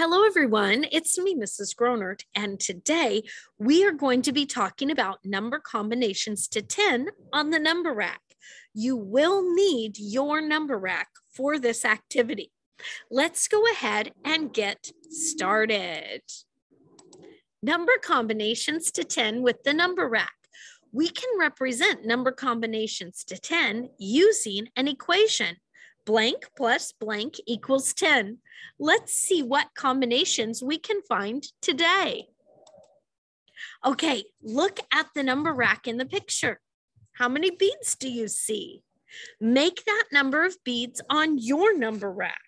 Hello, everyone. It's me, Mrs. Gronnert, and today we are going to be talking about number combinations to 10 on the number rack. You will need your number rack for this activity. Let's go ahead and get started. Number combinations to 10 with the number rack. We can represent number combinations to 10 using an equation blank plus blank equals 10. Let's see what combinations we can find today. Okay, look at the number rack in the picture. How many beads do you see? Make that number of beads on your number rack.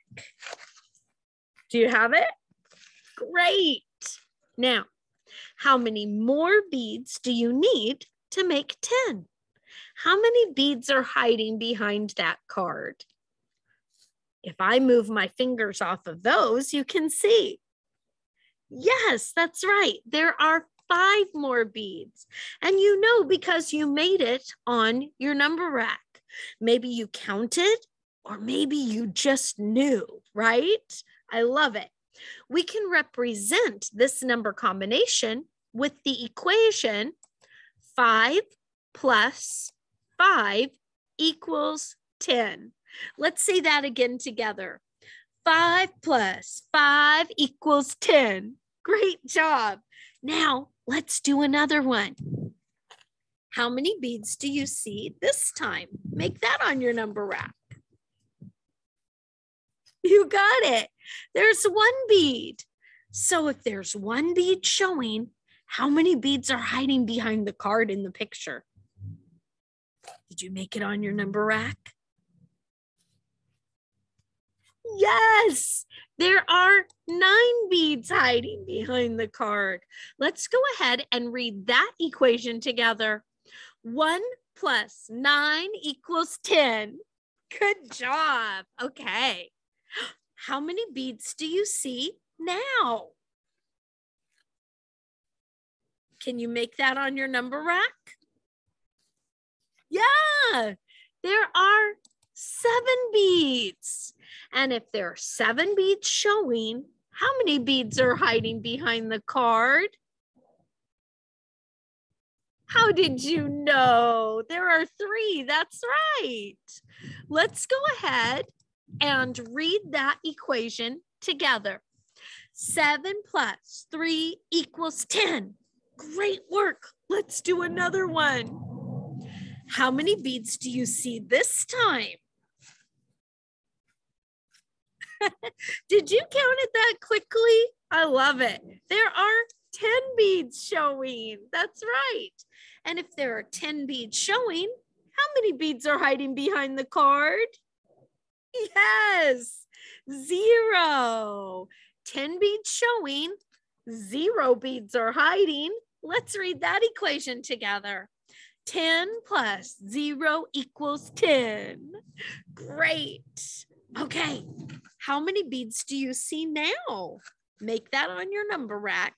Do you have it? Great. Now, how many more beads do you need to make 10? How many beads are hiding behind that card? If I move my fingers off of those, you can see. Yes, that's right. There are five more beads. And you know because you made it on your number rack. Maybe you counted or maybe you just knew, right? I love it. We can represent this number combination with the equation 5 plus 5 equals 10. Let's say that again together. Five plus five equals 10. Great job. Now let's do another one. How many beads do you see this time? Make that on your number rack. You got it. There's one bead. So if there's one bead showing, how many beads are hiding behind the card in the picture? Did you make it on your number rack? Yes, there are nine beads hiding behind the card. Let's go ahead and read that equation together. One plus nine equals 10. Good job. Okay. How many beads do you see now? Can you make that on your number rack? Yeah, there are seven beads. And if there are seven beads showing, how many beads are hiding behind the card? How did you know? There are three. That's right. Let's go ahead and read that equation together. Seven plus three equals 10. Great work. Let's do another one. How many beads do you see this time? Did you count it that quickly? I love it. There are 10 beads showing. That's right. And if there are 10 beads showing, how many beads are hiding behind the card? Yes, zero. 10 beads showing, zero beads are hiding. Let's read that equation together. 10 plus 0 equals 10. Great. Okay, how many beads do you see now? Make that on your number rack.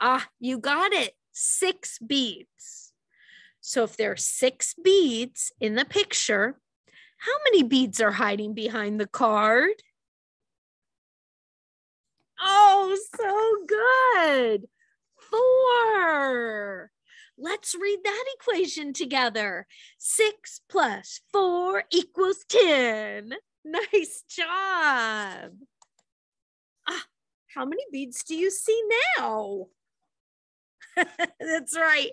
Ah, you got it. Six beads. So if there are six beads in the picture, how many beads are hiding behind the card? Oh, so good. Four. Let's read that equation together. Six plus four equals 10. Nice job. Ah, how many beads do you see now? That's right.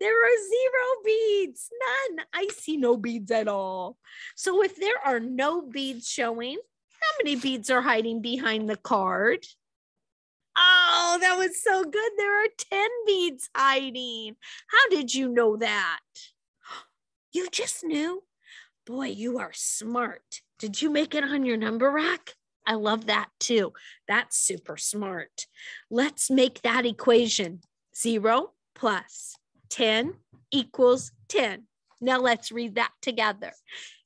There are zero beads, none. I see no beads at all. So if there are no beads showing, how many beads are hiding behind the card? Oh, that was so good. There are 10 beads hiding. How did you know that? You just knew? Boy, you are smart. Did you make it on your number rack? I love that too. That's super smart. Let's make that equation. Zero plus 10 equals 10. Now let's read that together.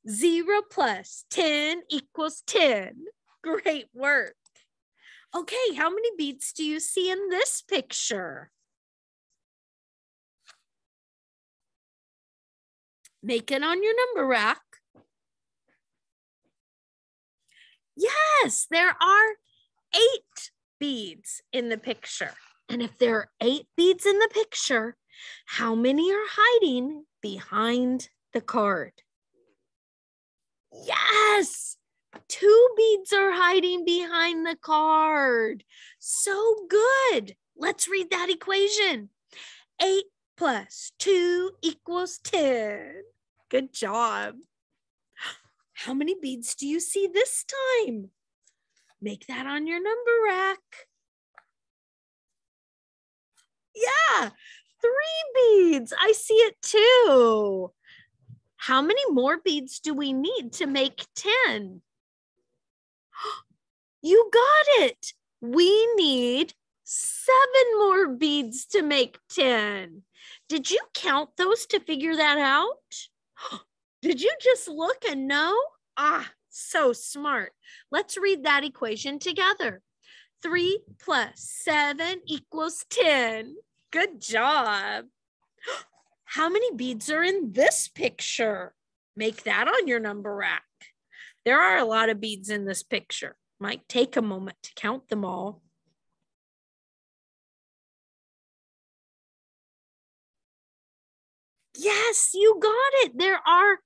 Zero plus 10 equals 10. Great work. Okay, how many beads do you see in this picture? Make it on your number rack. Yes, there are eight beads in the picture. And if there are eight beads in the picture, how many are hiding behind the card? Yes, two beads are hiding behind the card. So good. Let's read that equation. Eight plus two equals 10. Good job. How many beads do you see this time? Make that on your number rack. Yeah, three beads. I see it too. How many more beads do we need to make 10? You got it. We need seven more beads to make 10. Did you count those to figure that out? Did you just look and know? Ah, so smart. Let's read that equation together. 3 plus 7 equals 10. Good job. How many beads are in this picture? Make that on your number rack. There are a lot of beads in this picture. Might take a moment to count them all. Yes, you got it. There are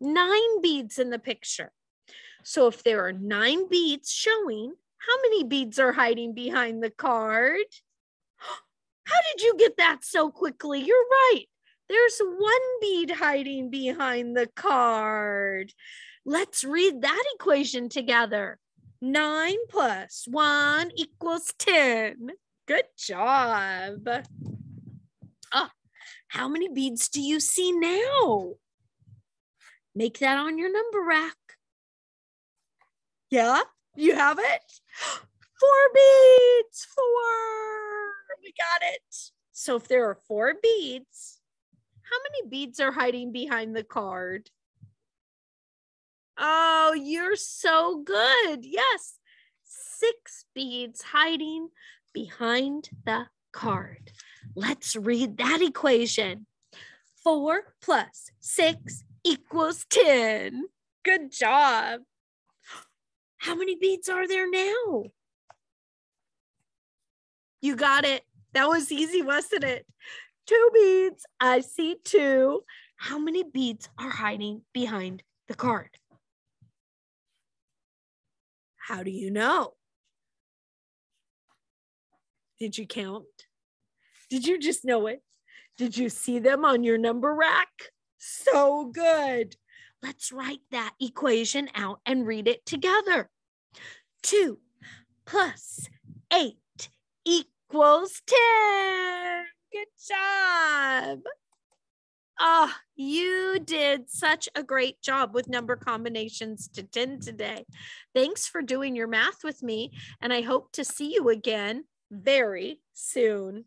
nine beads in the picture. So if there are nine beads showing, how many beads are hiding behind the card? How did you get that so quickly? You're right. There's one bead hiding behind the card. Let's read that equation together. Nine plus one equals 10. Good job. Ah, how many beads do you see now? Make that on your number rack. Yeah, you have it? Four beads, four. We got it. So if there are four beads, how many beads are hiding behind the card? Oh, you're so good. Yes, six beads hiding behind the card. Let's read that equation. Four plus six equals 10. Good job. How many beads are there now? You got it. That was easy, wasn't it? Two beads. I see two. How many beads are hiding behind the card? How do you know? Did you count? Did you just know it? Did you see them on your number rack? So good. Let's write that equation out and read it together. 2 plus 8 equals 10. Good job. Oh, you did such a great job with number combinations to 10 today. Thanks for doing your math with me, and I hope to see you again very soon.